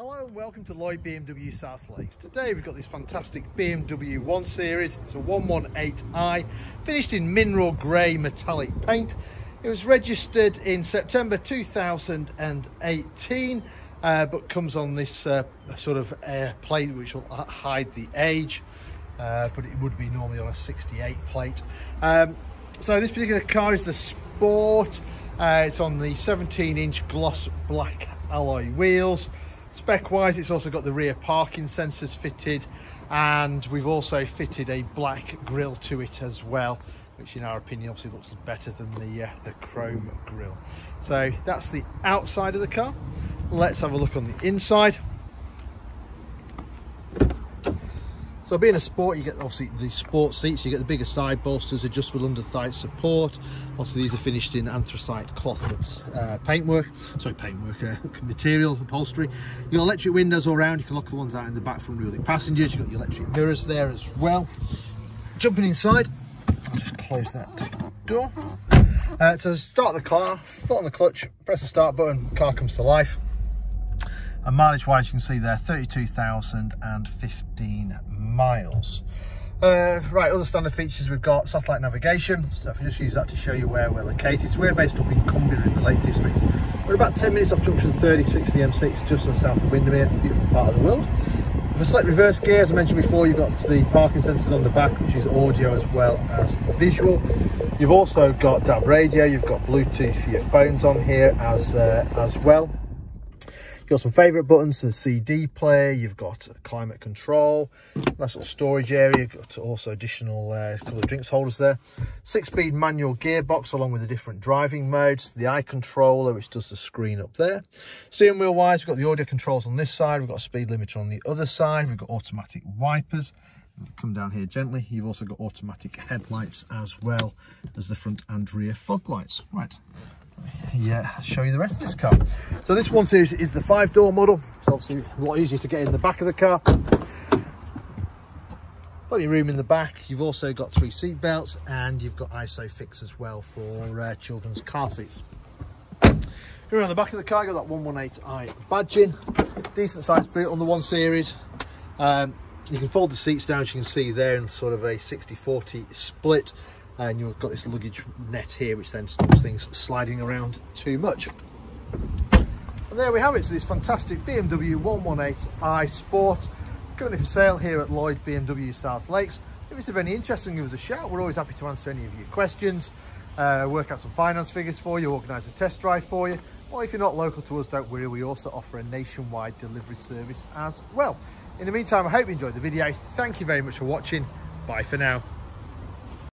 Hello and welcome to Lloyd BMW South Lakes. Today we've got this fantastic BMW 1 Series. It's a 118i, finished in mineral grey metallic paint. It was registered in September 2018, uh, but comes on this uh, sort of uh, plate which will hide the age, uh, but it would be normally on a 68 plate. Um, so this particular car is the Sport. Uh, it's on the 17 inch gloss black alloy wheels. Spec wise, it's also got the rear parking sensors fitted and we've also fitted a black grille to it as well, which in our opinion obviously looks better than the, uh, the chrome grille. So that's the outside of the car. Let's have a look on the inside. So being a sport, you get obviously the sport seats, you get the bigger side bolsters, adjustable under thigh support. Also these are finished in anthracite cloth uh, paintwork, sorry paintwork, uh, material, upholstery. You've got electric windows all around, you can lock the ones out in the back from rear passengers, you've got the electric mirrors there as well. Jumping inside, I'll just close that door. Uh, so start the car, foot on the clutch, press the start button, car comes to life and mileage wise you can see there 32,015 miles. Uh, right other standard features we've got satellite navigation. So if I just use that to show you where we're located. So we're based up in Cumbria in the Lake District. We're about 10 minutes off junction 36 the M6 just to the south of Windermere beautiful part of the world. With a select reverse gear as I mentioned before you've got the parking sensors on the back which is audio as well as visual. You've also got DAB radio you've got Bluetooth for your phones on here as uh, as well got some favourite buttons, the CD player, you've got climate control, nice little storage area, got also additional uh, couple of drinks holders there. Six-speed manual gearbox along with the different driving modes, the eye controller which does the screen up there. Steering wheel wise, we've got the audio controls on this side, we've got a speed limiter on the other side, we've got automatic wipers, come down here gently. You've also got automatic headlights as well as the front and rear fog lights. Right yeah, show you the rest of this car. So this one series is the five door model. It's obviously a lot easier to get in the back of the car. Plenty of room in the back. You've also got three seat belts and you've got ISOFIX as well for uh, children's car seats. Around the back of the car, got that 118i badging. Decent sized boot on the one series. Um, you can fold the seats down, as you can see there in sort of a 60-40 split and you've got this luggage net here which then stops things sliding around too much. And there we have it so this fantastic BMW 118i Sport. Currently for sale here at Lloyd BMW South Lakes. If it's of any interest and give us a shout. We're always happy to answer any of your questions. Uh, work out some finance figures for you organise a test drive for you. Or if you're not local to us don't worry we also offer a nationwide delivery service as well. In the meantime I hope you enjoyed the video. Thank you very much for watching. Bye for now